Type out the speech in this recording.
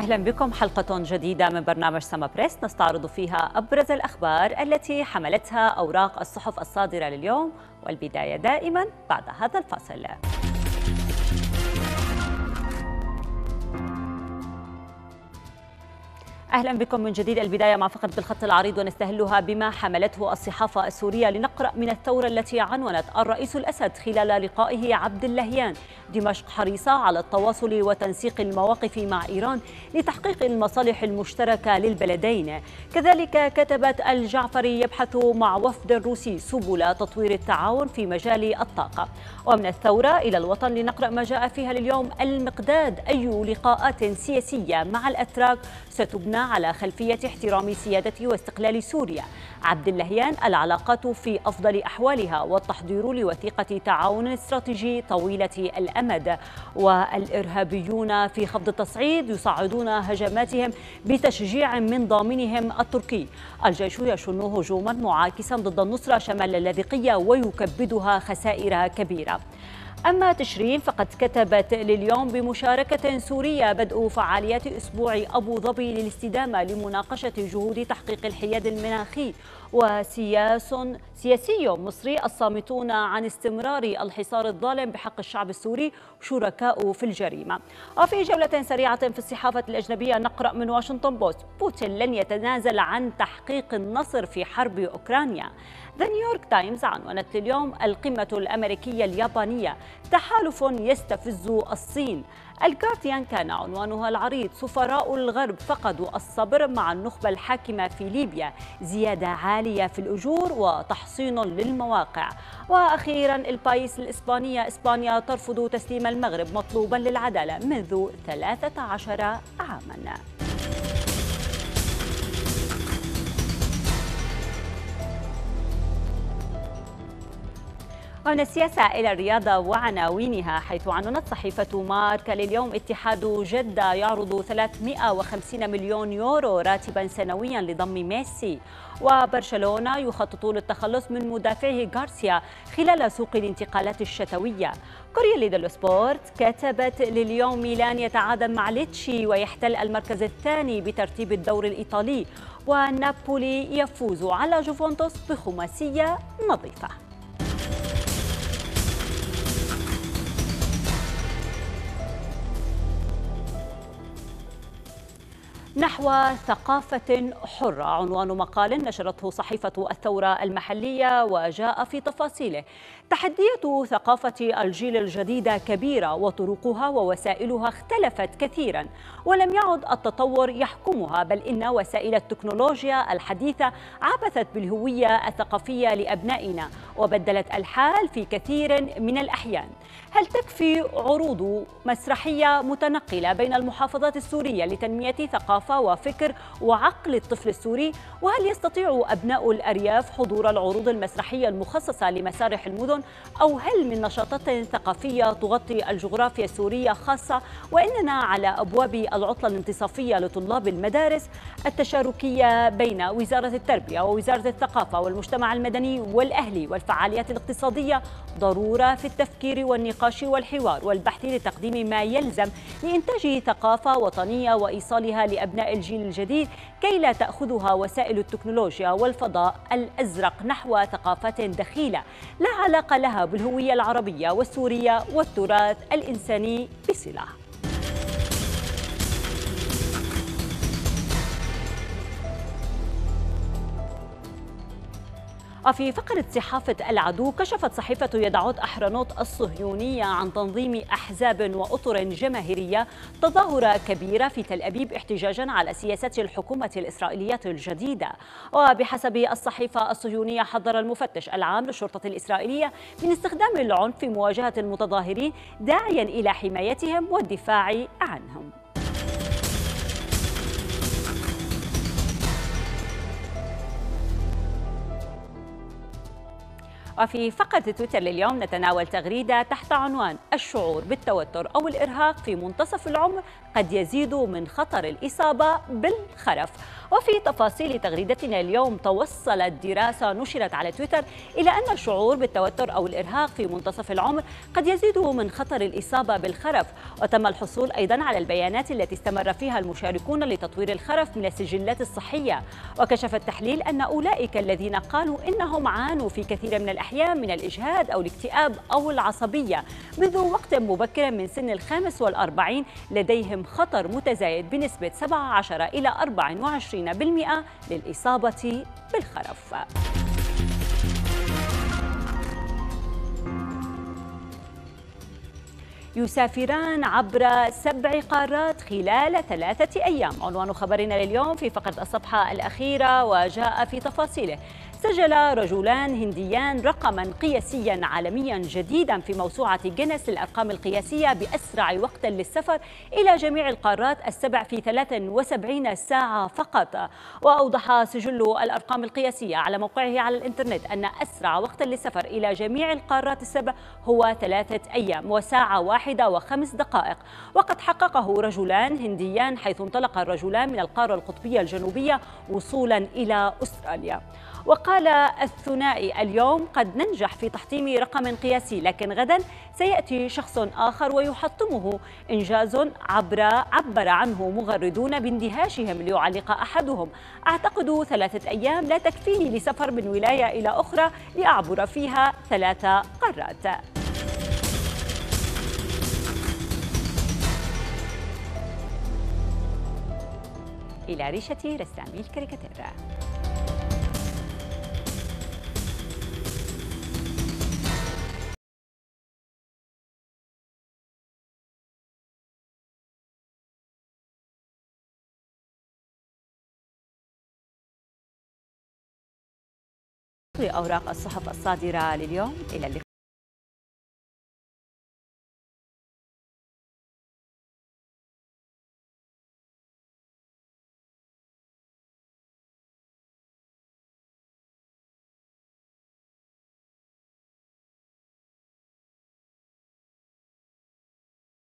أهلا بكم حلقة جديدة من برنامج سما بريس نستعرض فيها أبرز الأخبار التي حملتها أوراق الصحف الصادرة لليوم والبداية دائما بعد هذا الفاصل. أهلا بكم من جديد. البداية مع فقره بالخط العريض ونستهلها بما حملته الصحافة السورية لنقرأ من الثورة التي عنونت الرئيس الأسد خلال لقائه عبد اللهيان. دمشق حريصة على التواصل وتنسيق المواقف مع إيران لتحقيق المصالح المشتركة للبلدين. كذلك كتبت الجعفري يبحث مع وفد الروسي سبل تطوير التعاون في مجال الطاقة. ومن الثورة إلى الوطن لنقرأ ما جاء فيها لليوم. المقداد أي لقاءات سياسية مع الأتراك ستبنى على خلفية احترام سيادة واستقلال سوريا. عبد اللهيان العلاقات في أفضل أحوالها والتحضير لوثيقة تعاون استراتيجي طويلة الأمد. والإرهابيون في خفض التصعيد يصعدون هجماتهم بتشجيع من ضامنهم التركي. الجيش يشن هجوما معاكسا ضد النصرة شمال اللاذقية ويكبدها خسائر كبيرة. أما تشرين فقد كتبت لليوم بمشاركة سورية بدء فعاليات أسبوع أبو ظبي للاستدامة لمناقشة جهود تحقيق الحياد المناخي. وسياس سياسي مصري الصامتون عن استمرار الحصار الظالم بحق الشعب السوري شركاء في الجريمة. وفي جولة سريعة في الصحافة الأجنبية نقرأ من واشنطن بوست بوتين لن يتنازل عن تحقيق النصر في حرب أوكرانيا. The نيويورك تايمز عنونت اليوم القمة الأمريكية اليابانية. تحالف يستفز الصين. الجارديان كان عنوانها العريض. سفراء الغرب فقدوا الصبر مع النخبة الحاكمة في ليبيا. زيادة عالية في الأجور وتحصين للمواقع. وأخيرا البايس الإسبانية إسبانيا ترفض تسليم المغرب مطلوبا للعدالة منذ 13 عاماً. ومن السياسة إلى الرياضة وعناوينها حيث عنونت صحيفة ماركا لليوم اتحاد جدة يعرض 350 مليون يورو راتبا سنويا لضم ميسي. وبرشلونة يخطط للتخلص من مدافعه غارسيا خلال سوق الانتقالات الشتوية. كورييري ديلو سبورت كتبت اليوم ميلان يتعادل مع ليتشي ويحتل المركز الثاني بترتيب الدوري الإيطالي ونابولي يفوز على جوفنتوس بخماسية نظيفة. نحو ثقافة حرة. عنوان مقال نشرته صحيفة الثورة المحلية وجاء في تفاصيله. تحديات ثقافة الجيل الجديد كبيرة وطرقها ووسائلها اختلفت كثيرا ولم يعد التطور يحكمها بل إن وسائل التكنولوجيا الحديثة عبثت بالهوية الثقافية لأبنائنا وبدلت الحال في كثير من الأحيان هل تكفي عروض مسرحية متنقلة بين المحافظات السورية لتنمية ثقافة وفكر وعقل الطفل السوري؟ وهل يستطيع أبناء الأرياف حضور العروض المسرحية المخصصة لمسارح المدن؟ أو هل من نشاطات ثقافية تغطي الجغرافيا السورية خاصة؟ وإننا على أبواب العطلة الانتصافية لطلاب المدارس التشاركية بين وزارة التربية ووزارة الثقافة والمجتمع المدني والأهلي والفعاليات الاقتصادية ضرورة في التفكير والنقاش والحوار والبحث لتقديم ما يلزم لإنتاج ثقافة وطنية وإيصالها لأبناء الجيل الجديد كي لا تأخذها وسائل التكنولوجيا والفضاء الأزرق نحو ثقافات دخيلة. لا علاقة لها بالهوية العربية والسورية والتراث الإنساني بصلة. وفي فقرة صحافة العدو كشفت صحيفة يدعوت أحرنوت الصهيونية عن تنظيم أحزاب وأطر جماهيرية تظاهرة كبيرة في تل أبيب احتجاجا على سياسة الحكومة الإسرائيلية الجديدة. وبحسب الصحيفة الصهيونية حذر المفتش العام للشرطة الإسرائيلية من استخدام العنف في مواجهة المتظاهرين داعيا إلى حمايتهم والدفاع عنهم. وفي فقرة تويتر لليوم نتناول تغريدة تحت عنوان الشعور بالتوتر أو الإرهاق في منتصف العمر قد يزيد من خطر الإصابة بالخرف. وفي تفاصيل تغريدتنا اليوم توصلت دراسة نشرت على تويتر إلى أن الشعور بالتوتر أو الإرهاق في منتصف العمر قد يزيد من خطر الإصابة بالخرف. وتم الحصول أيضا على البيانات التي استمر فيها المشاركون لتطوير الخرف من السجلات الصحية. وكشف التحليل أن أولئك الذين قالوا إنهم عانوا في كثير من الأحيان من الإجهاد أو الاكتئاب أو العصبية. منذ وقت مبكر من سن الخامس والأربعين لديهم خطر متزايد بنسبة 17 إلى 24% للإصابة بالخرف. يسافران عبر سبع قارات خلال ثلاثة أيام. عنوان خبرنا لليوم في فقرة الصفحة الأخيرة وجاء في تفاصيله. سجل رجلان هنديان رقما قياسيا عالميا جديدا في موسوعة جينيس للأرقام القياسية بأسرع وقت للسفر إلى جميع القارات السبع في 73 ساعة فقط. وأوضح سجل الأرقام القياسية على موقعه على الإنترنت أن أسرع وقت للسفر إلى جميع القارات السبع هو ثلاثة أيام وساعة واحدة وخمس دقائق. وقد حققه رجلان هنديان حيث انطلق الرجلان من القارة القطبية الجنوبية وصولا إلى أستراليا. وقال الثنائي اليوم قد ننجح في تحطيم رقم قياسي لكن غدا سيأتي شخص آخر ويحطمه إنجاز عبر عبر عنه مغردون باندهاشهم ليعلق أحدهم. أعتقد ثلاثة أيام لا تكفيني لسفر من ولاية إلى أخرى لأعبر فيها ثلاث قارات. إلى ريشة رسامي الكاريكاتير. أوراق الصحف الصادرة لليوم. إلى اللقاء.